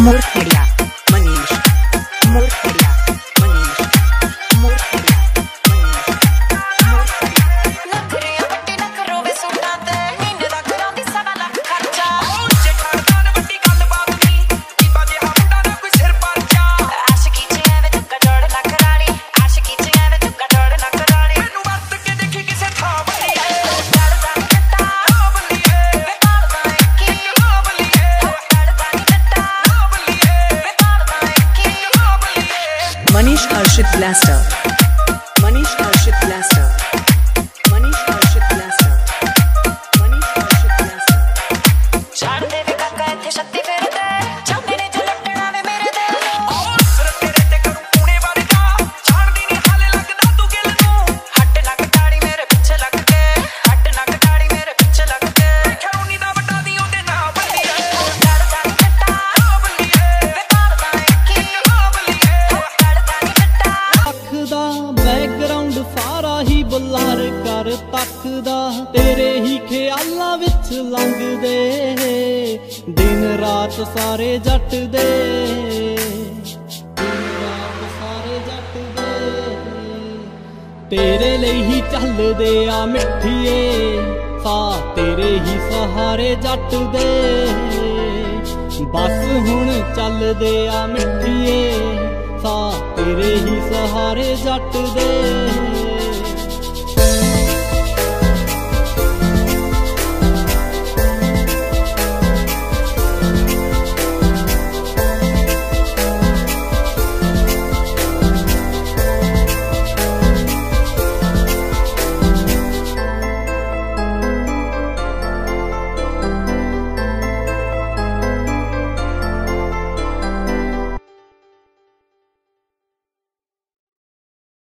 Murgeria. Manish Arshit Blaster. Manish Arshit Blaster. ਤੱਕਦਾ ਤੇਰੇ ਹੀ ਖਿਆਲਾਂ ਵਿੱਚ ਲੰਘਦੇ ਦਿਨ ਰਾਤ ਸਾਰੇ ਜੱਟ ਦੇ ਤੇਰੇ ਲਈ ਹੀ ਚੱਲਦੇ ਆ ਮਿੱਠੀਏ ਸਾ ਤੇਰੇ ਹੀ ਸਹਾਰੇ ਜੱਟ ਦੇ ਬਸ ਹੁਣ ਚੱਲਦੇ ਆ ਮਿੱਠੀਏ ਸਾ ਤੇਰੇ ਹੀ ਸਹਾਰੇ ਜੱਟ ਦੇ